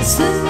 only